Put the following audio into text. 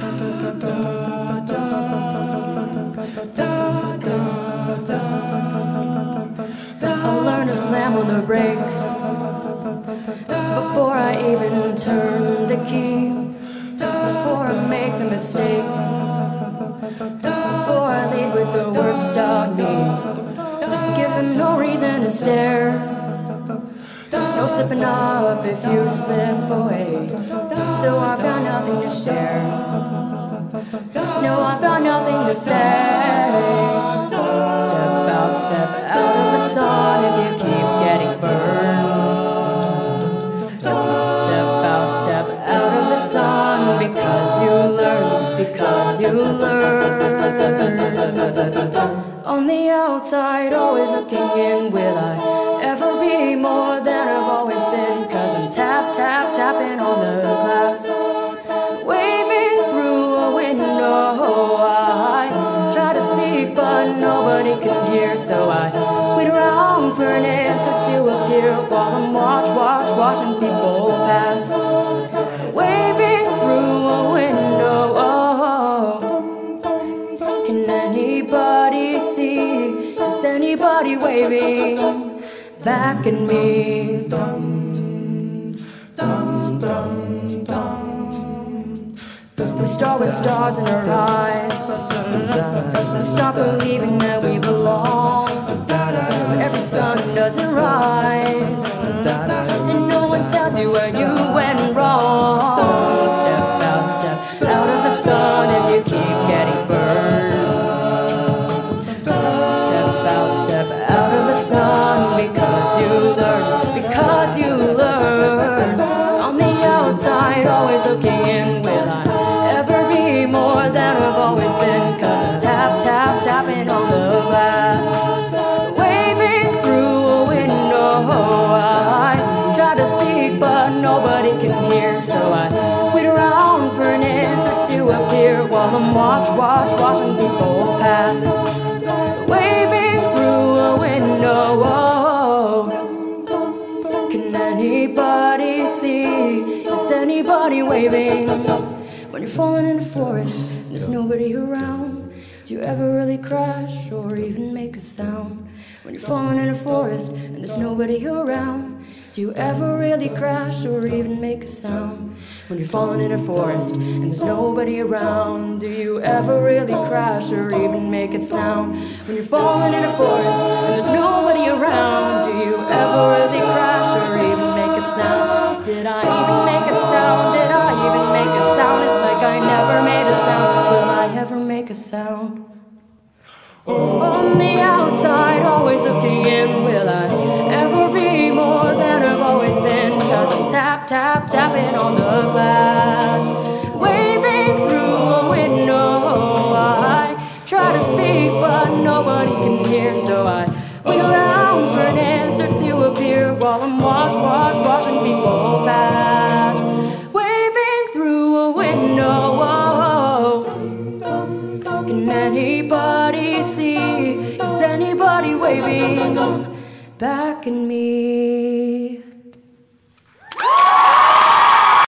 I'll learn to slam on the brake before I even turn the key. Before I make the mistake. Before I lead with the worst of me. Give him no reason to stare. No slipping up if you slip away. So I've got nothing to share. No, I've got nothing to say. Step out, step out of the sun if you keep getting burned. Step out, step out of the sun because you learn, because you learn. On the outside, always looking in, will I ever be more than can hear. So I wait around for an answer to appear while I'm watch, watch, watching people pass. Waving through a window, oh, can anybody see? Is anybody waving back at me? We start with stars in our eyes. We start believing that we belong. Every sun doesn't rise. And no one tells you where you went wrong. Step out, step out of the sun if you keep getting burned. Step out, step out of the sun because you learn, because you learn. On the outside, always looking in. Will I watch, watch, watching people pass waving through a window. Oh. Can anybody see? Is anybody waving? When you're falling in a forest and there's nobody around, do you ever really crash or even make a sound? When you're falling in a forest and there's nobody around, do you ever really crash or even make a sound? When you're falling in a forest and there's nobody around, do you ever really crash or even make a sound? When you're falling in a forest and there's nobody around, do you ever really crash or even make a sound? Did I even make a sound? Did I even make a sound? It's like I never made a sound. Will I ever make a sound? On the outside, always looking in. Will I ever be more than I've always been? Cause I'm tap, tap, tapping on the glass. Waving through a window. I try to speak, but nobody can hear. So I wait around for an answer to appear while I'm watch, watch, watching people waving back in me?